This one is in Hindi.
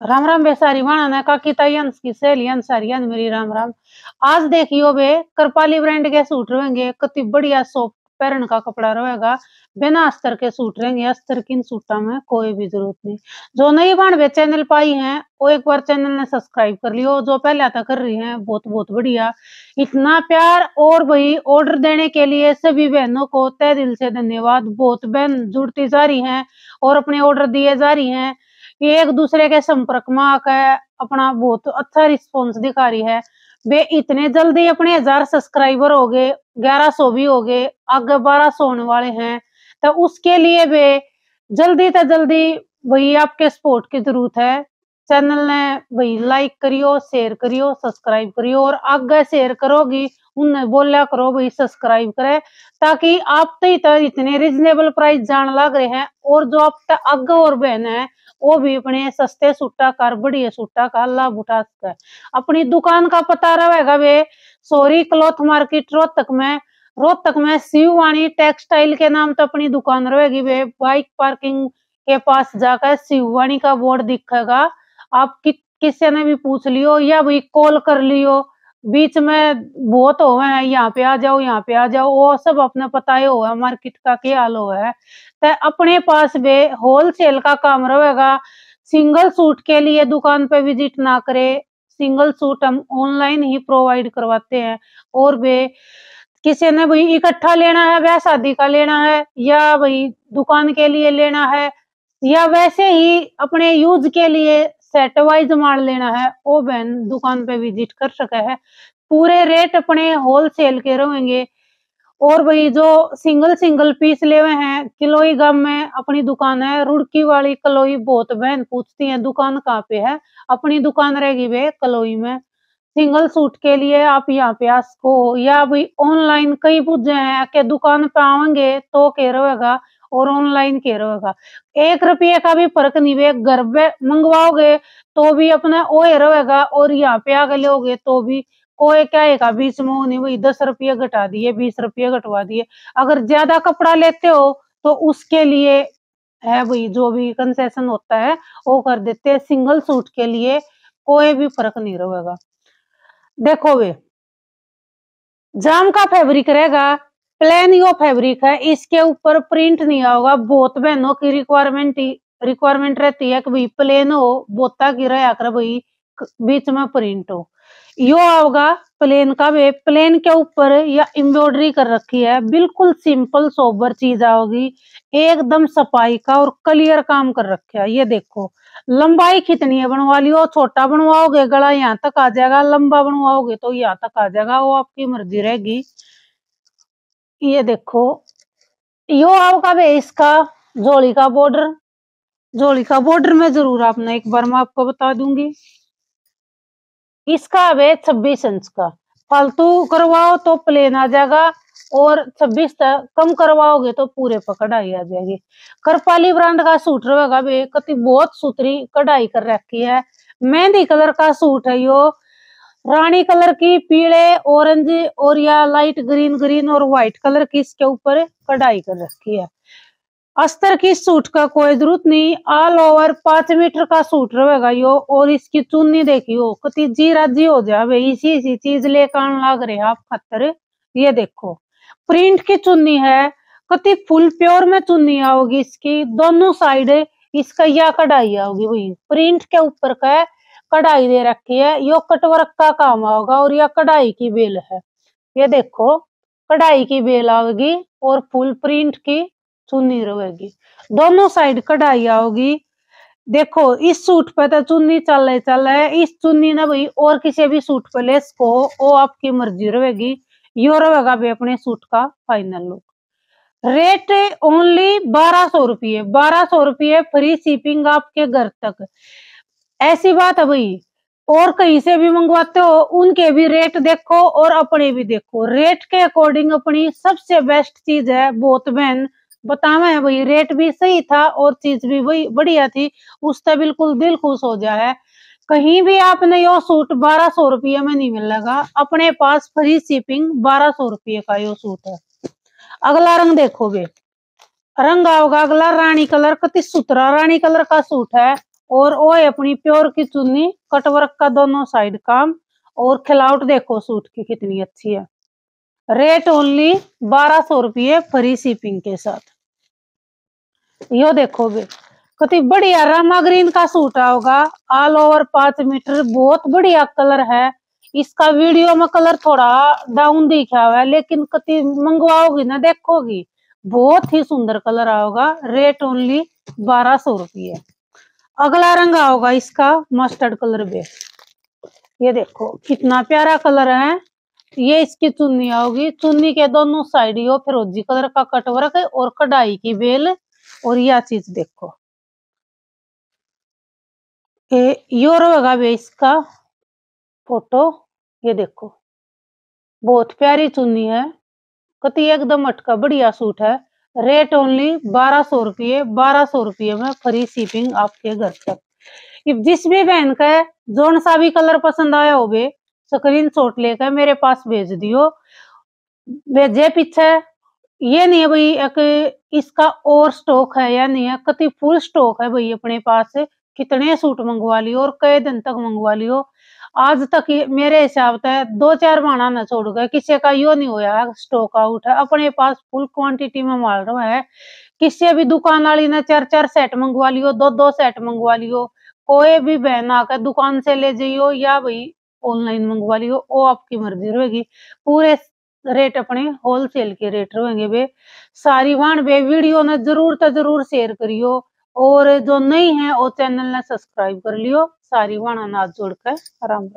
राम राम बेसारी वाणा ताई अंश की सहेली अंसारी अंज मेरी राम राम। आज देखियो बे, करपाली ब्रांड के सूट रहेंगे कति बढ़िया सॉफ्ट पहन का कपड़ा रहेगा बिना अस्तर के सूट रहेंगे, अस्तर की सूटा में कोई भी ज़रूरत नहीं। जो नई बाण वे चैनल पाई है, वो एक बार चैनल ने सब्सक्राइब कर लियो। जो पहले आता कर रही है, बहुत बहुत बढ़िया। इतना प्यार और भाई ऑर्डर देने के लिए सभी बहनों को तय दिल से धन्यवाद। बहुत बहन जुड़ती जा रही है और अपने ऑर्डर दिए जा रही हैं। एक दूसरे के संपर्क में आकर अपना बहुत अच्छा रिस्पॉन्स दिखा रही है। वे इतने जल्दी अपने हज़ार सब्सक्राइबर हो गए, ग्यारह सौ भी हो गए, आगे बारह सौ होने वाले हैं तो उसके लिए वे जल्दी से जल्दी वही आपके सपोर्ट की ज़रूरत है। चैनल ने वही लाइक करियो शेयर करियो सब्सक्राइब करियो और आगे शेयर करोगी उन्हें बोलिया करो भाई सब्सक्राइब करे, ताकि आप तो इतने रिजनेबल प्राइस जान लग रहे हैं और जो आप आगे और बहन है वो भी अपने सस्ते सूटा कर बढ़िया सूटा का लाभ उठा सके। अपनी दुकान का पता रहेगा वे सोरी क्लॉथ मार्केट रोहतक में रोहतक में शिववाणी टेक्सटाइल के नाम तो अपनी दुकान रहेगी वे। बाइक पार्किंग के पास जाकर शिववाणी का बोर्ड दिखेगा। आप कि, किसी ने भी पूछ लियो या भाई कॉल कर लियो बीच में बहुत हो है, यहाँ पे आ जाओ, यहाँ पे आ जाओ, वो सब अपने पता ही हुआ मार्केट का क्या हाल हुआ है। तो अपने पास भी होलसेल का काम रहेगा सिंगल सूट के लिए दुकान पे विज़िट ना करे सिंगल सूट हम ऑनलाइन ही प्रोवाइड करवाते हैं, और वे किसी ने भाई इकट्ठा लेना है वह शादी का लेना है, या भाई दुकान के लिए लेना है, या वैसे ही अपने यूज़ के लिए सेट वाइज माल लेना है वो बहन दुकान पे विज़िट कर सके है। पूरे रेट अपने होलसेल के रहेंगे। और भाई जो सिंगल सिंगल पीस ले हुए हैं, किलोई गम में अपनी दुकान है, रुड़की वाली कलोई बहुत बहन पूछती है, दुकान कहाँ पे है? अपनी दुकान रहेगी वे कलोई में। सिंगल सूट के लिए आप यहाँ पे आ सको या भाई ऑनलाइन कई पूछे हैं कि दुकान पे आवेंगे तो कह रहेगा और ऑनलाइन कह रहेगा एक रुपये का भी फ़र्क नहीं वे घर पे मंगवाओगे तो भी अपना वो रहेगा और यहाँ पे आगे लोगे तो भी कोई क्या का बीच में नहीं वही दस रुपये घटा दिए, बीस रुपये घटवा दिए। अगर ज़्यादा कपड़ा लेते हो तो उसके लिए है वही जो भी कंसेशन होता है वो कर देते हैं। सिंगल सूट के लिए कोई भी फ़र्क नहीं रहेगा। देखो वे, जाम का फैब्रिक रहेगा। प्लेन यो फैब्रिक है। इसके ऊपर प्रिंट नहीं होगा बहुत बहनों की रिक्वायरमेंट रिक्वायरमेंट रहती है कि भाई प्लेन हो, बोता की रहा कर भाई। बीच में प्रिंट हो। यो होगा प्लेन का वे प्लेन के ऊपर या एम्ब्रॉयडरी कर रखी है। बिल्कुल सिंपल सोबर चीज़ आओगी। एकदम सफ़ाई का और क्लियर काम कर रखा है। ये देखो। लंबाई कितनी है? बनवा लियो। छोटा बनवाओगे, गला यहाँ तक आ जाएगा। लंबा बनवाओगे तो यहाँ तक आ जाएगा। वो आपकी मर्ज़ी रहेगी। ये देखो, यो आपका वे इसका जोड़ी का बॉर्डर जोड़ी का बॉर्डर में ज़रूर आपने एक बार मैं आपको बता दूँगी। इसका वे छब्बीस इंच का। फालतू करवाओ तो प्लेन आ जाएगा और छब्बीस तक कम करवाओगे तो पूरे पर कढ़ाई आ जाएगी। करपाली ब्रांड का सूट रहेगा कति बहुत सुतरी कढ़ाई कर रखी है। मेहंदी कलर का सूट है यो। रानी कलर की, पीले ऑरेंज और या लाइट ग्रीन ग्रीन और व्हाइट कलर की इसके ऊपर कढ़ाई कर रखी है। अस्तर की सूट का कोई ज़रूरत नहीं ऑल ओवर पाँच मीटर का सूट रहेगा यो, और इसकी चुन्नी देखियो कति जी राज़ी हो जाए इसी इसी चीज़ लेकर लग रहे आप खतर। ये देखो प्रिंट की चुन्नी है कति फुल प्योर में चुन्नी आओगी इसकी, दोनों साइड इसका या कढ़ाई आओगी वही प्रिंट के ऊपर का कढ़ाई दे रखी है। यो कटवर्क का काम होगा और यह कढ़ाई की बेल है। ये देखो, कढ़ाई की बेल आएगी और फुल प्रिंट की चुन्नी रहेगी दोनों साइड कढ़ाई आओगी। देखो, इस सूट पे तो चुन्नी चल रही चल रहा है इस चुन्नी ना भाई और किसी भी सूट पे ले सको वो आपकी मर्ज़ी रहेगी यो रहेगा भाई अपने सूट का फाइनल लुक। रेट ओनली बारह सौ रुपये, बारह सौ रुपये फ्री शिपिंग आपके घर तक। ऐसी बात है भाई। और कहीं से भी मंगवाते हो, उनके भी रेट देखो और अपने भी देखो। रेट के अकॉर्डिंग अपनी सबसे बेस्ट चीज़ है, बहुत बहन। बतावा है भाई रेट भी सही था और चीज़ भी वही, बढ़िया थी। उससे बिल्कुल दिल खुश हो जा है। कहीं भी आपने यो सूट बारह सौ रुपये में नहीं मिलेगा अपने पास फ्री शिपिंग बारह सौ रुपये का यो सूट है। अगला रंग देखोगे। रंग आओगा, अगला रानी कलर कति सुतरा रानी कलर का सूट है। और है अपनी प्योर की चुन्नी, कटवर्क का दोनों साइड काम, और खिलावट देखो सूट की कितनी अच्छी है। रेट ओनली बारह सौ रुपये फ्री शिपिंग के साथ। यो देखो बे कति बढ़िया रामा ग्रीन का सूट आओगा। ऑल ओवर पाँच मीटर, बहुत बढ़िया कलर है। इसका वीडियो में कलर थोड़ा डाउन दिखा हुआ है, लेकिन कति मंगवाओगी ना, देखोगी। बहुत ही सुंदर कलर आओगा। रेट ओनली बारह सौ रुपये। अगला रंग आओगा इसका मस्टर्ड कलर भी ये देखो, कितना प्यारा कलर है। ये इसकी चुन्नी आओगी। चुन्नी के दोनों साइड यो फिरोजी कलर का कटवर्क और कढ़ाई की बेल। और यह चीज़ देखो। ये यो रहेगा भी इसका फ़ोटो ये देखो, बहुत प्यारी चुन्नी है। कति एकदम अटका, बढ़िया सूट है। रेट ओनली बारह सौ रुपये, बारह सौ रुपये में फ्री शिपिंग आपके घर तक इफ़ जिस भी बहन का है, जोन सा भी कलर पसंद आया हो बे स्क्रीन शॉट लेकर मेरे पास भेज दियो। भेजे पीछे ये नहीं है भाई, एक इसका और स्टॉक है या नहीं है, कति फुल स्टॉक है भाई अपने पास, कितने सूट मंगवा लियो और कई दिन तक मंगवा लियो। आज तक मेरे हिसाब से दो चार माना न छोड़ गए, किसी का यो नहीं होया स्टॉक आउट है। अपने पास फुल क्वांटिटी में माल रहा है। किसी भी दुकान वाली ने चार चार सेट मंगवा लियो, दो दो सेट मंगवा लियो, कोई भी बहन आकर दुकान से ले जाइयो या भाई ऑनलाइन मंगवा लियो, वो आपकी मर्ज़ी रहेगी। पूरे रेट अपने होलसेल के रेट रहेंगे वे सारी वाण वे वीडियो ने ज़रूर तो ज़रूर शेयर करियो। और जो नहीं है, वो चैनल ने सब्सक्राइब कर लियो। सारी वाणा नाथ जोड़कर आराम